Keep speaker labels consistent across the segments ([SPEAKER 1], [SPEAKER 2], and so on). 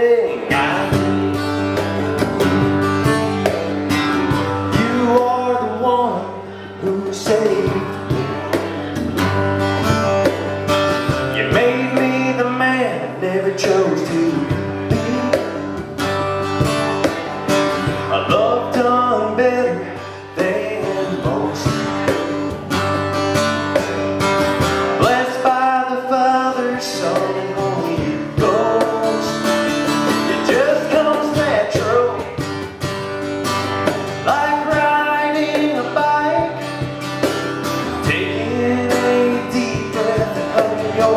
[SPEAKER 1] You are the one who saved.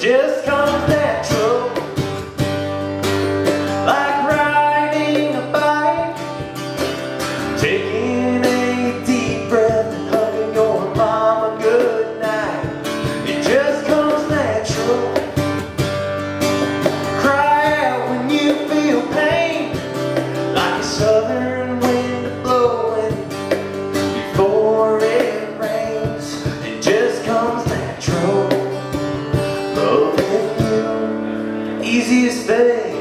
[SPEAKER 1] just comes natural. Like riding a bike. Taking easiest thing.